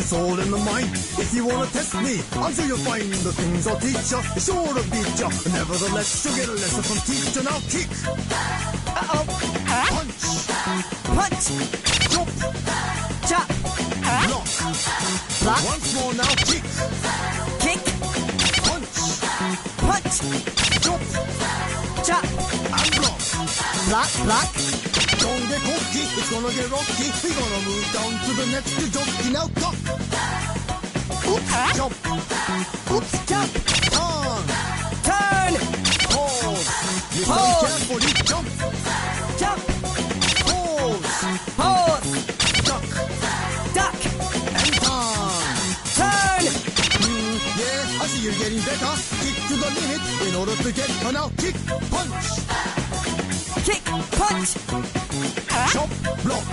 it's all in the mind. If you wanna test me, I'm sure you'll find the things I'll teach. It's sure to beat you. Nevertheless, you'll get a lesson from teacher. Now kick, Uh-oh. Huh? punch, Punch. chop, Chop. block. Block. Once more now, kick, Kick. punch, Punch. chop, Chop. and block. Block. Block. Don't get cocky, it's gonna get rocky. We're gonna move down to the next jockey. Now duck, Oops. Huh? chop, Oops. Jump. turn, Turn. pause. Listen Pause. carefully, jump, Jump. pause, Pause. Getting better. Kick to the limit in order to get now. Kick, punch, Kick. Punch. Chop, block,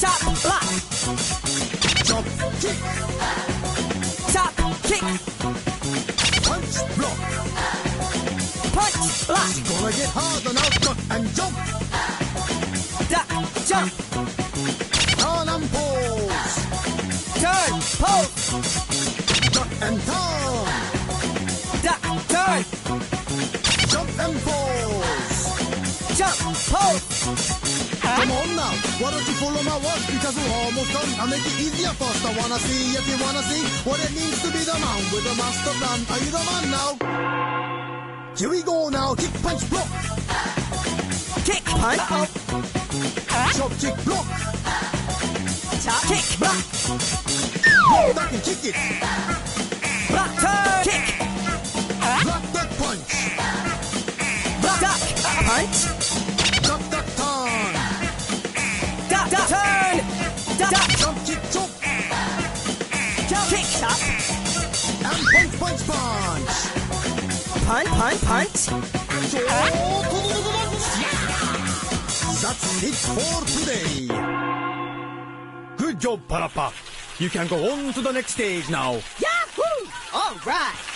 Chop. Block. chop, kick, Chop. Kick. punch, block. Punch. Block. Gonna get harder now. Duck and jump, Come on now, why don't you follow my words because we're almost done. I'll make it easier first. I wanna see if you wanna see what it means to be the man with the master plan. Are you the man now? Here we go now. Kick, punch, block. Kick. Punch. Uh-oh. Chop, kick, block. Chop. Kick. Block. Block, duck, and kick it. Punch, punch, punch. Punch. Punch. Punch. That's it for today. Good job, PaRappa. You can go on to the next stage now. Yahoo! All right.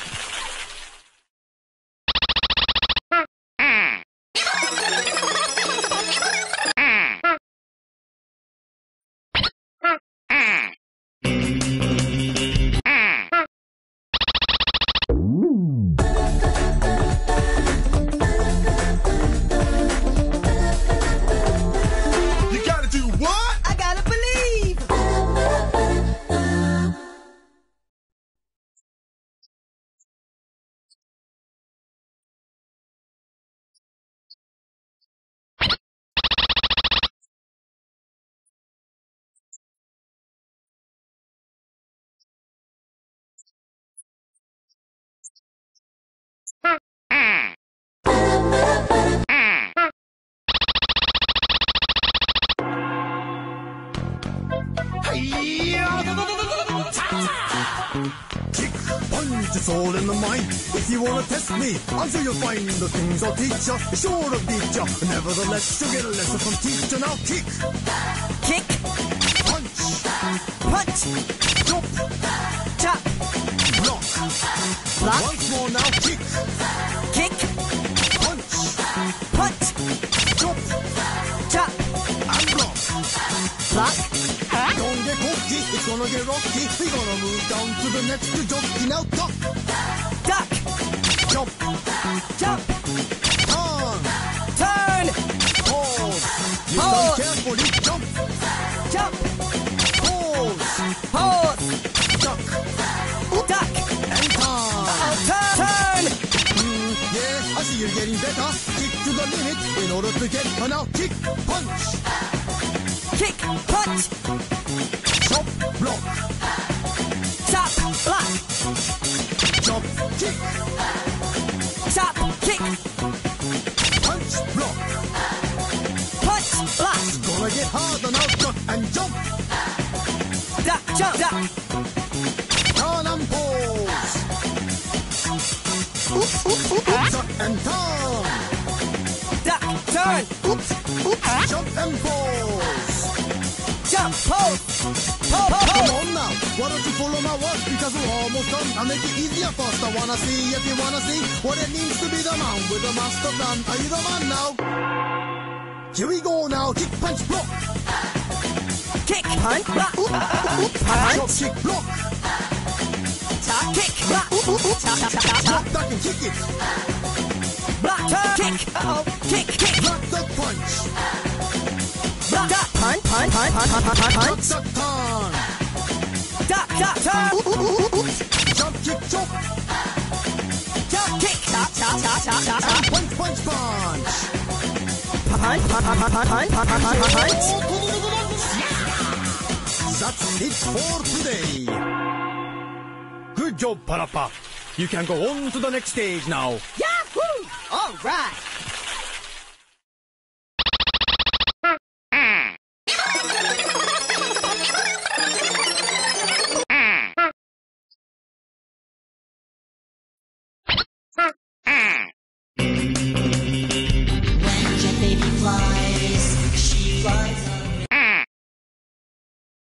It's all in the mind. If you wanna test me, I'm sure you'll find the things I'll teach you. Sure to beat you. Nevertheless, you'll get a lesson from teacher. Now kick, Kick. punch, Punch. chop, Chop. block. Block. Once more now, kick, Kick. It's gonna get rocky. We're gonna move down to the next jockey. Now duck, Duck. jump, Jump. turn, Turn. Listen Pause. carefully, jump, Jump. pause, Pause. duck, Duck. and turn. Oh, turn. Turn. Mm, yeah, I see you're getting better. Kick to the limit in order to get her now. Kick, punch, Kick. Punch. Chop, block, Chop. Block. chop, kick, Chop. Kick. punch, block. Punch. Block. Gonna get harder now. Duck and jump, Duck. Jump. Duck. and pause. Duck and turn, Duck. Turn. Huh? jump and pause. Jump. Pose. Come on now, why don't you follow my words because we're almost done. I'll make it easier first. I wanna see if you wanna see what it means to be the man with the master plan. Are you the man now? Here we go now. Kick, punch, block. Kick. Punch. Block. Punch. Drop kick block. Top kick. Block. Top, top, top, top, Drop top. back and kick it. Block. Turn. Kick. Uh-oh. Kick. Kick. Block the punch. Duck. Punch. Punch. Punch. Punch. Punch. Punch. Duck duck. Duck. Duck. Jump kick. Jump. Kick. Chop. Chop. Chop. Chop. Chop. Chop. Punch punch punch. Punch. Punch. Punch. Punch. Punch. Punch. Punch. Punch. Punch. That's it for today. Good job, PaRappa. You can go on to the next stage now. Yahoo! All right.